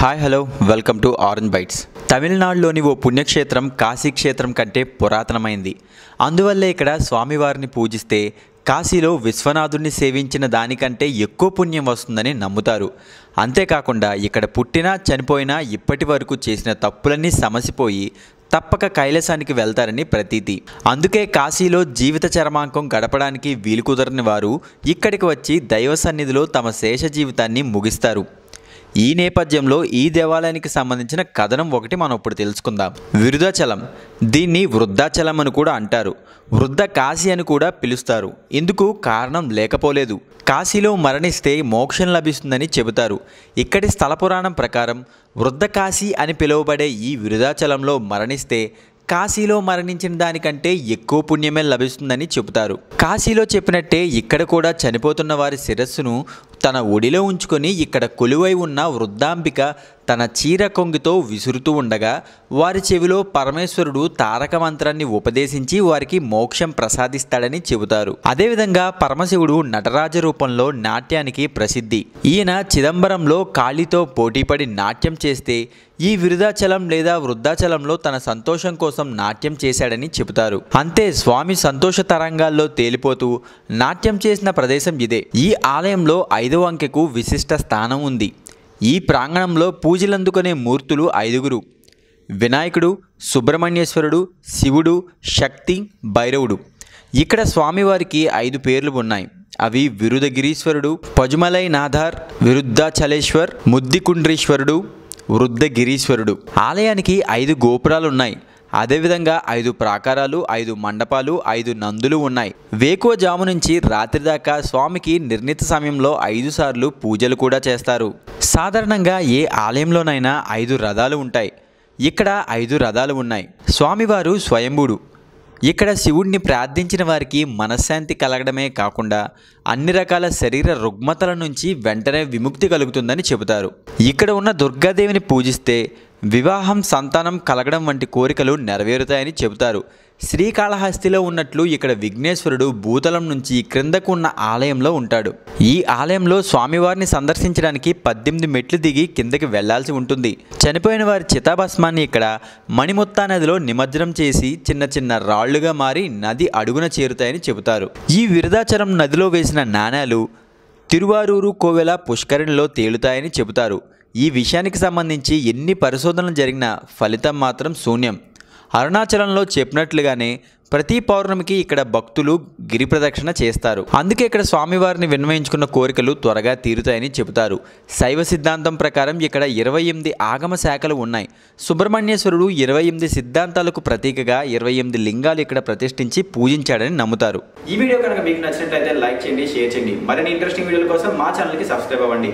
Hi hello welcome to orange bites తమిళనాడులోని ఓ పుణ్యక్షేత్రం కాశీ క్షేత్రం కంటే పురాతనమైంది. అందువల్లే ఇక్కడ స్వామివారిని పూజిస్తే కాశీలో విశ్వనాథుణ్ణి సేవించిన దానికంటే ఎక్కువ పుణ్యం వస్తుందని నమ్ముతారు. అంతేకాకుండా ఇక్కడ పుట్టినా చనిపోయినా ఇప్పటి వరకు చేసిన తప్పులన్నీ సమసిపోయి తప్పక కైలాసానికి వెళ్తారని ప్రతీతి. అందుకే కాశీలో జీవిత చరమాంకం గడపడానికి వీలు కుదరని వారు ఇక్కడికి వచ్చి దైవ సన్నిధిలో తమ శేష జీవితాన్ని ముగిస్తారు. ఈ నేపథ్యంలో ఈ దేవాలయానికి సంబంధించిన కథనం ఒకటి మనం ఇప్పుడు తెలుసుకుందాం. విరుదాచలం. దీన్ని వృద్ధాచలం అని కూడా అంటారు. వృద్ధ కాశీ అని కూడా పిలుస్తారు. ఇందుకు కారణం లేకపోలేదు. కాశీలో మరణిస్తే మోక్షం లభిస్తుందని చెబుతారు. ఇక్కడి స్థల పురాణం ప్రకారం వృద్ధ కాశీ అని పిలువబడే ఈ విరుదాచలంలో మరణిస్తే కాశీలో మరణించిన దానికంటే ఎక్కువ పుణ్యమే లభిస్తుందని చెబుతారు. కాశీలో చెప్పినట్టే ఇక్కడ కూడా చనిపోతున్న వారి శిరస్సును తన ఒడిలో ఉంచుకొని ఇక్కడ కొలువై ఉన్న వృద్ధాంబిక తన చీర కొంగితో విసురుతూ ఉండగా వారి చెవిలో పరమేశ్వరుడు తారక మంత్రాన్ని ఉపదేశించి వారికి మోక్షం ప్రసాదిస్తాడని చెబుతారు. అదేవిధంగా పరమశివుడు నటరాజ రూపంలో నాట్యానికి ప్రసిద్ధి. ఈయన చిదంబరంలో కాళీతో పోటీపడి నాట్యం చేస్తే ఈ విరుదాచలం లేదా వృద్ధాచలంలో తన సంతోషం కోసం నాట్యం చేశాడని చెబుతారు. అంతే స్వామి సంతోష తరంగాల్లో తేలిపోతూ నాట్యం చేసిన ప్రదేశం ఇదే. ఈ ఆలయంలో ఐదో అంకెకు విశిష్ట స్థానం ఉంది. ఈ ప్రాంగణంలో పూజలందుకునే మూర్తులు ఐదుగురు. వినాయకుడు సుబ్రహ్మణ్యేశ్వరుడు శివుడు శక్తి భైరవుడు. ఇక్కడ స్వామివారికి ఐదు పేర్లు ఉన్నాయి. అవి విరుదగిరీశ్వరుడు పజుమలై నాథార్ విరుద్ధాచలేశ్వర్ ముద్దికుండ్రీశ్వరుడు వృద్ధగిరీశ్వరుడు. ఆలయానికి ఐదు గోపురాలు ఉన్నాయి అదేవిధంగా ఐదు ప్రాకారాలు ఐదు మండపాలు ఐదు నందులు ఉన్నాయి. వేకువ జాము నుంచి రాత్రి దాకా స్వామికి నిర్ణీత సమయంలో ఐదు సార్లు పూజలు కూడా చేస్తారు. సాధారణంగా ఏ ఆలయంలోనైనా ఐదు రథాలు ఉంటాయి. ఇక్కడ ఐదు రథాలు ఉన్నాయి. స్వామివారు స్వయంభుడు. ఇక్కడ శివుడిని ప్రార్థించిన వారికి మనశ్శాంతి కలగడమే కాకుండా అన్ని రకాల శరీర రుగ్మతల నుంచి వెంటనే విముక్తి కలుగుతుందని చెబుతారు. ఇక్కడ ఉన్న దుర్గాదేవిని పూజిస్తే వివాహం సంతానం కలగడం వంటి కోరికలు నెరవేరుతాయని చెబుతారు. శ్రీకాళహస్తిలో ఉన్నట్లు ఇక్కడ విఘ్నేశ్వరుడు భూతలం నుంచి క్రిందకు ఉన్న ఆలయంలో ఉంటాడు. ఈ ఆలయంలో స్వామివారిని సందర్శించడానికి పద్దెనిమిది మెట్లు దిగి కిందకి వెళ్ళాల్సి ఉంటుంది. చనిపోయిన వారి చితాభస్మాన్ని ఇక్కడ మణిముత్తా నదిలో నిమజ్జనం చేసి చిన్న చిన్న రాళ్ళుగా మారి నది అడుగున చేరుతాయని చెబుతారు. ఈ విరదాచరం నదిలో వేసిన నాణాలు తిరువారూరు కోవెల పుష్కరిణిలో తేలుతాయని చెబుతారు. ఈ విషయానికి సంబంధించి ఎన్ని పరిశోధనలు జరిగినా ఫలితం మాత్రం శూన్యం. అరుణాచలంలో చెప్పినట్లుగానే ప్రతి పౌర్ణమికి ఇక్కడ భక్తులు గిరి ప్రదక్షిణ చేస్తారు. అందుకే ఇక్కడ స్వామివారిని విన్వయించుకున్న కోరికలు త్వరగా తీరుతాయని చెబుతారు. శైవ సిద్ధాంతం ప్రకారం ఇక్కడ ఇరవై ఎనిమిది ఆగమ శాఖలు ఉన్నాయి. సుబ్రహ్మణ్యేశ్వరుడు ఇరవై ఎనిమిది సిద్ధాంతాలకు ప్రతీకగా ఇరవై ఎనిమిది లింగాలు ఇక్కడ ప్రతిష్ఠించి పూజించాడని నమ్ముతారు. ఈ వీడియో కనుక మీకు నచ్చినట్లయితే లైక్ చేయండి షేర్ చేయండి. మరిన్ని ఇంట్రెస్టింగ్ వీడియోల కోసం మా ఛానల్కి సబ్స్క్రైబ్ అవ్వండి.